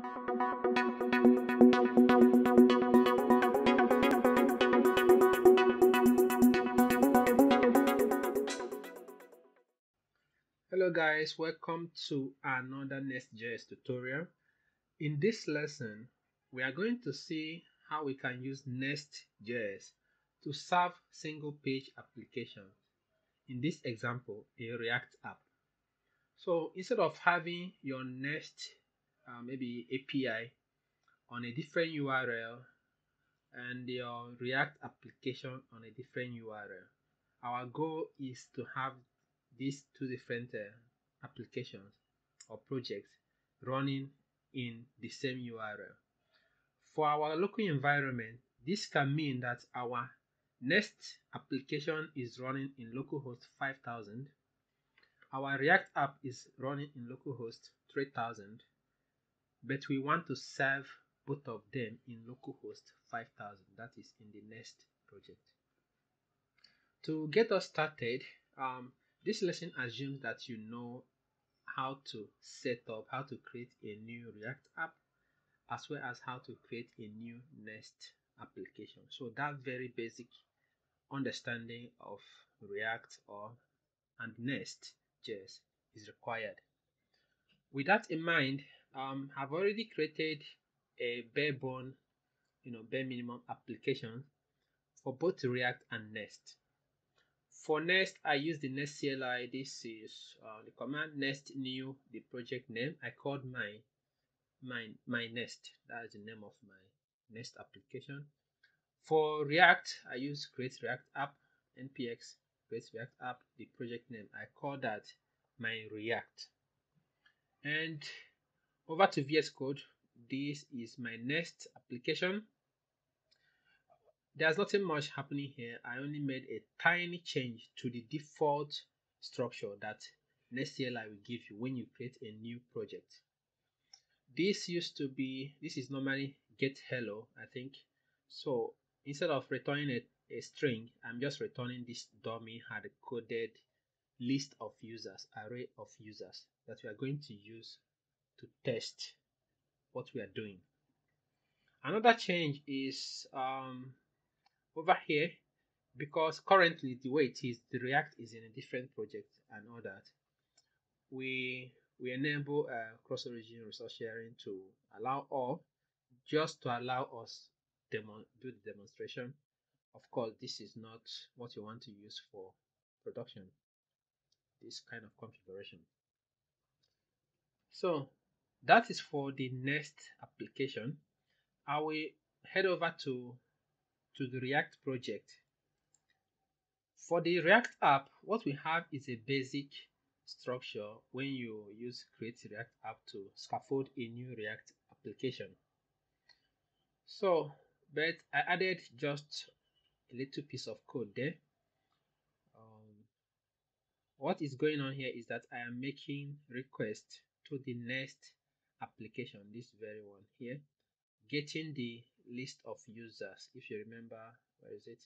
Hello guys, welcome to another Nest.js tutorial. In this lesson, we are going to see how we can use Nest.js to serve single page applications. In this example, a React app. So instead of having your Nest uh, maybe API on a different URL and your React application on a different URL, our goal is to have these two different uh, applications or projects running in the same URL. For our local environment, this can mean that our Nest application is running in localhost 5000. Our React app is running in localhost 3000, but we want to serve both of them in localhost 5000, that is in the Nest project. To get us started, um, this lesson assumes that you know how to set up, how to create a new React app, as well as how to create a new Nest application. So that very basic understanding of React or and Nest.js is required. With that in mind, um, I've already created a bare bone, you know, bare minimum application for both React and Nest. For Nest, I use the Nest CLI. This is uh, the command Nest new, the project name. I called my my my Nest. That is the name of my Nest application. For React, I use create React app npx create React app. The project name I call that my React. And over to VS Code. This is my Nest application there's nothing much happening here. I only made a tiny change to the default structure that NestCLI will give you when you create a new project. This used to be, this is normally get hello, I think. So instead of returning a, a string, I'm just returning this dummy hard coded list of users, array of users that we are going to use to test what we are doing. Another change is um, over here because currently the way it is the react is in a different project and all that. We we enable uh, cross origin resource sharing to allow all just to allow us demo do the demonstration. Of course this is not what you want to use for production this kind of configuration. So that is for the Nest application i will head over to to the React project. For the React app, what we have is a basic structure when you use create React app to scaffold a new React application. So, but I added just a little piece of code there. Um, what is going on here is that I am making request to the Nest application, this very one here, getting the list of users. If you remember where is it?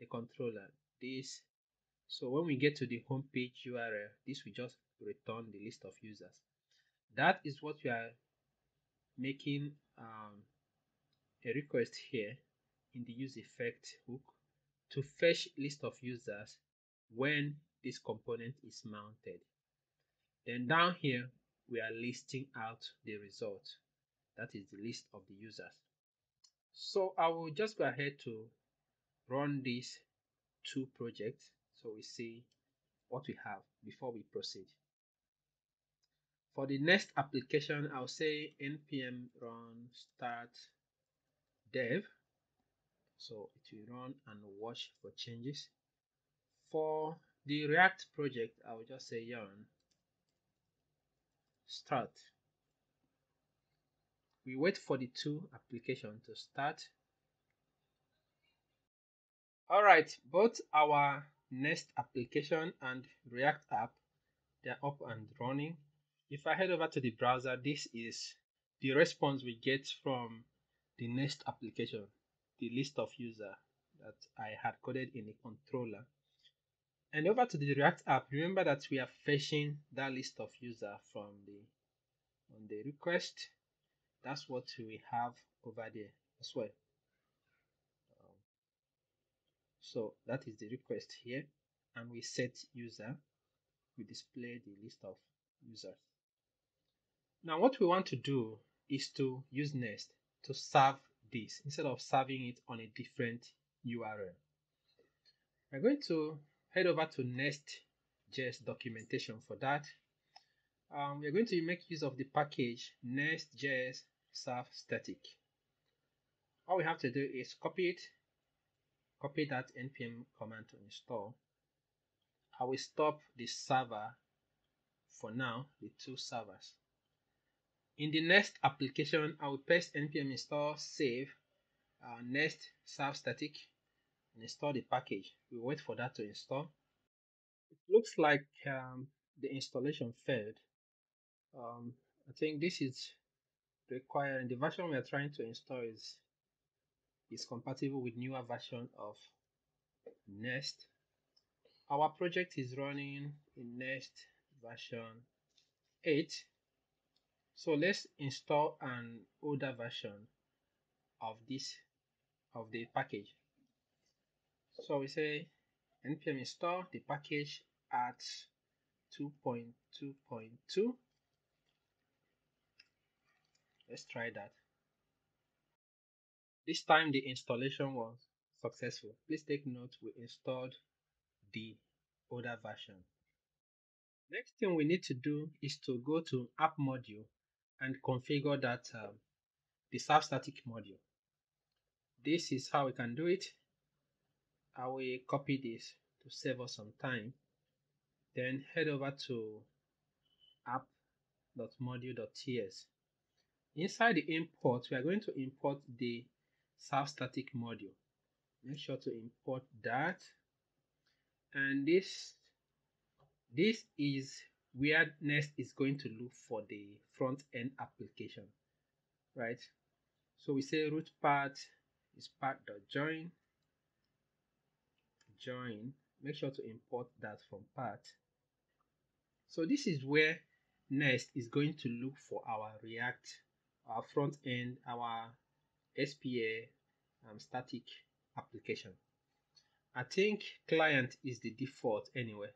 The controller this. So when we get to the home page url this will just return the list of users. That is what we are making um, a request here in the use effect hook to fetch list of users when this component is mounted. Then down here we are listing out the result that is the list of the users so I will just go ahead to run these two projects so we see what we have before we proceed. For the Nest application, I'll say npm run start dev. So it will run and watch for changes. For the React project, I will just say yarn start. We wait for the two application to start. All right both our Nest application and react app they're up and running. If i head over to the browser this is the response we get from the Nest application the list of user that i had coded in the controller and over to the react app remember that we are fetching that list of user from the on the request. That's what we have over there as well. Um, so that is the request here. And we set user. We display the list of users. Now what we want to do is to use nest to serve this instead of serving it on a different url we're going to head over to nest.js documentation for that um, we're going to make use of the package nest.js serve static. All we have to do is copy it, copy that npm command to install. I will stop the server for now, the two servers. In the Nest application, I will paste npm install save uh, nest serve static and install the package. We wait for that to install. It looks like um, the installation failed. Um, I think this is requiring the version we are trying to install is is compatible with newer version of Nest. Our project is running in Nest version 8. So let's install an older version of this of the package. So we say npm install the package at 2.2.2 Let's try that. This time the installation was successful. Please take note we installed the older version. Next thing we need to do is to go to app module and configure that um, the serve static module. This is how we can do it. I will copy this to save us some time. Then head over to app.module.ts Inside the import, we are going to import the serve-static module. Make sure to import that. And this, this is where Nest is going to look for the front end application, right? So we say root path is path.join, join. Make sure to import that from path. So this is where Nest is going to look for our React our front end, our SPA um, static application. I think client is the default anyway.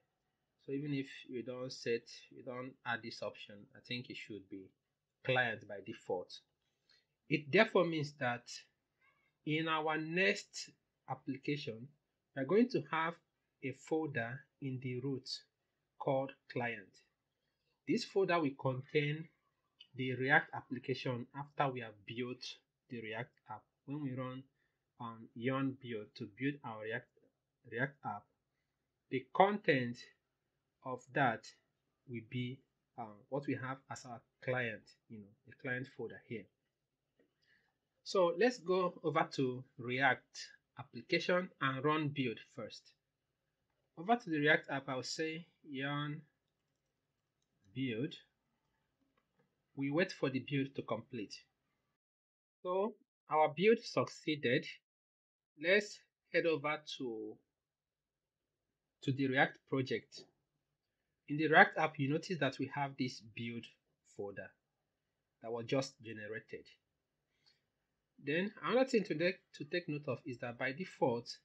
So even if you don't set, you don't add this option, I think it should be client by default. It therefore means that in our Nest application, we're going to have a folder in the root called client. This folder will contain the React application after we have built the React app. When we run um, yarn build to build our React, React app, the content of that will be um, what we have as our client, you know, the client folder here. So let's go over to React application and run build first. Over to the React app, I'll say yarn build we wait for the build to complete. So our build succeeded. Let's head over to, to the React project. In the React app, you notice that we have this build folder that was just generated. Then another thing to take, to take note of is that by default,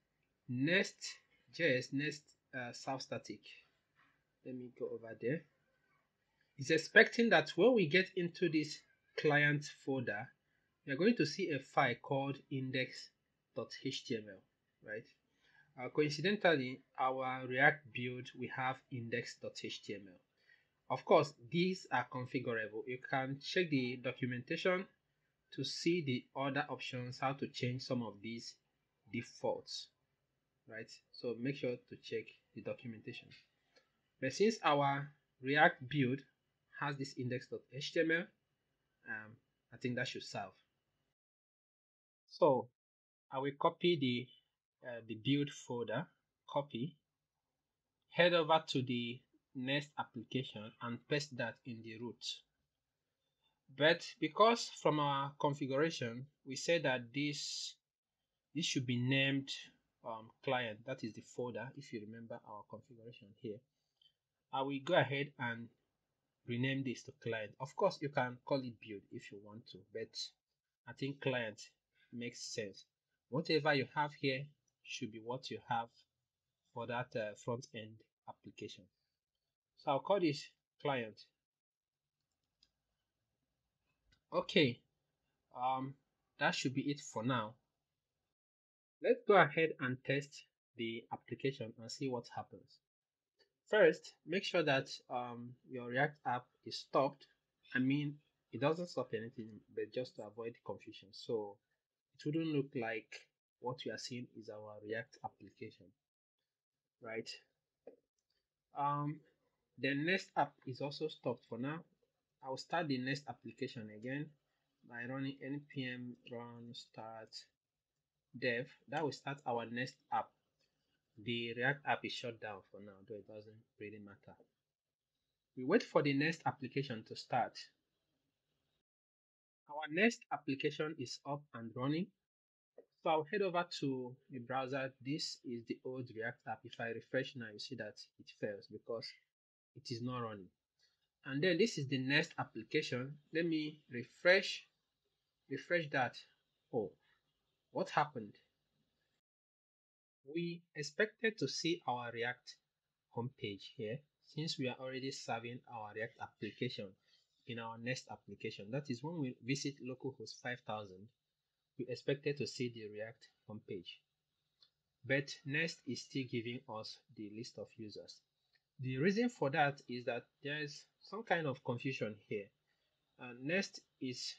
Nest.js, Nest uh, serve static. Let me go over there is expecting that when we get into this client folder, we are going to see a file called index.html, right? Uh, coincidentally, our React build, we have index.html. Of course, these are configurable. You can check the documentation to see the other options, how to change some of these defaults, right? So make sure to check the documentation. But since our React build has this index.html, um, I think that should serve. So I will copy the uh, the build folder, copy, head over to the Nest application and paste that in the root. But because from our configuration, we said that this this should be named um, client, that is the folder, if you remember our configuration here. I will go ahead and rename this to client. Of course, you can call it build if you want to, but I think client makes sense. Whatever you have here should be what you have for that uh, front end application. So I'll call this client. Okay, um, that should be it for now. Let's go ahead and test the application and see what happens. First, make sure that um, your React app is stopped. I mean, it doesn't stop anything, but just to avoid confusion. So it wouldn't look like what we are seeing is our React application, right? Um, the Nest app is also stopped for now. I will start the Nest application again by running npm run start dev. That will start our Nest app. The React app is shut down for now, though it doesn't really matter. We wait for the Nest application to start. Our Nest application is up and running. So I'll head over to the browser. This is the old React app. If I refresh now, you see that it fails because it is not running. And then this is the Nest application. Let me refresh, refresh that. Oh, what happened? We expected to see our React homepage here since we are already serving our React application in our Nest application. That is when we visit localhost 5000, we expected to see the React homepage. But Nest is still giving us the list of users. The reason for that is that there is some kind of confusion here. Uh, Nest is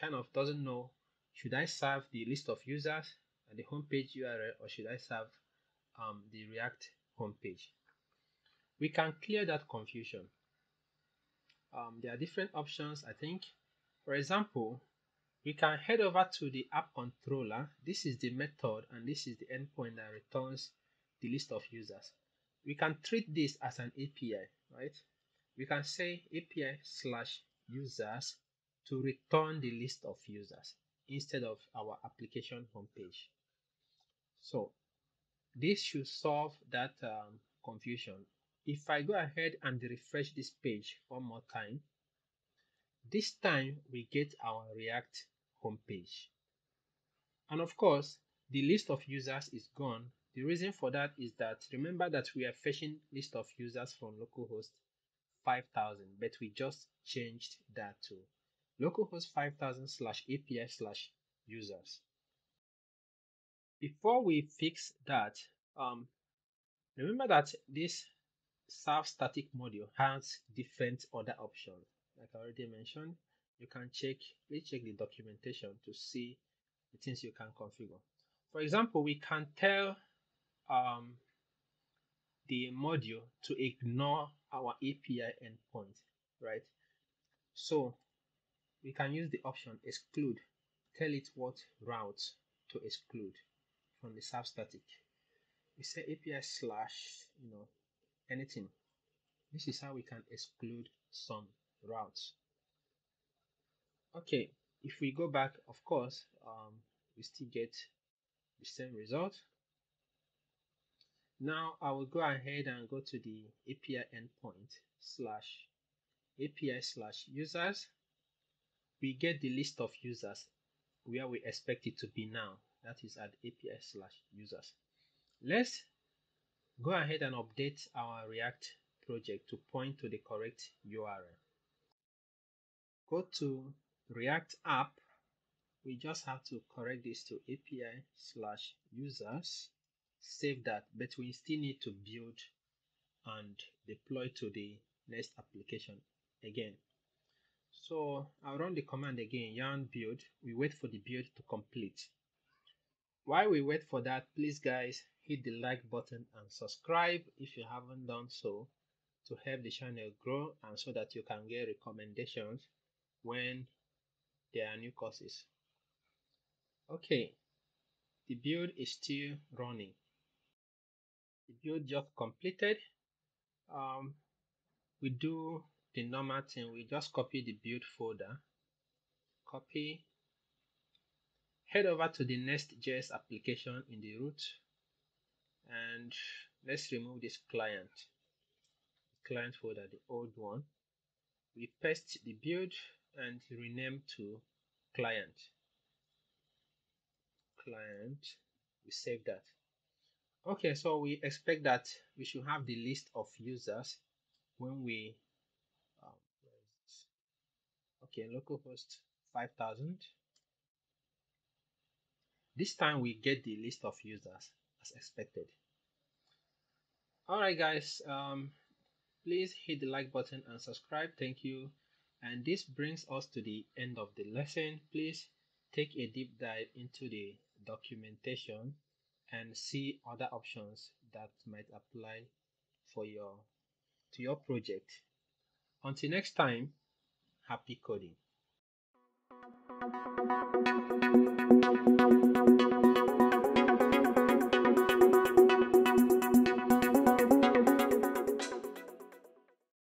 kind of doesn't know should I serve the list of users and the homepage URL or should I serve um, the React homepage? We can clear that confusion. Um, there are different options, I think. For example, we can head over to the app controller. This is the method and this is the endpoint that returns the list of users. We can treat this as an API, right? We can say API slash users to return the list of users instead of our application homepage. So this should solve that um, confusion. If I go ahead and refresh this page one more time, this time we get our React homepage. And of course, the list of users is gone. The reason for that is that remember that we are fetching list of users from localhost 5000, but we just changed that to localhost 5000 slash API slash users. Before we fix that, um, remember that this serve static module has different other options. Like I already mentioned, you can check, please check the documentation to see the things you can configure. For example, we can tell um, the module to ignore our API endpoint, right? So we can use the option exclude, tell it what routes to exclude from the serve static. We say API slash, you know, anything. This is how we can exclude some routes. Okay, if we go back, of course, um, we still get the same result. Now I will go ahead and go to the API endpoint slash API slash users. We get the list of users where we expect it to be now. That is at API slash users. Let's go ahead and update our React project to point to the correct URL. Go to React app. We just have to correct this to API slash users. Save that, but we still need to build and deploy to the Nest application again. So I'll run the command again, yarn build. We wait for the build to complete. While we wait for that, please guys, hit the like button and subscribe if you haven't done so to help the channel grow and so that you can get recommendations when there are new courses. Okay, the build is still running. Build just completed. Um, we do the normal thing, we just copy the build folder, copy, head over to the Nest.js application in the root, and let's remove this client, client folder, the old one. we paste the build and rename to client client we save that okay so we expect that we should have the list of users when we um, okay localhost 5000 this time we get the list of users as expected. Alright guys um, please hit the like button and subscribe. Thank you. And this brings us to the end of the lesson. Please take a deep dive into the documentation and see other options that might apply for your to your project. Until next time, happy coding.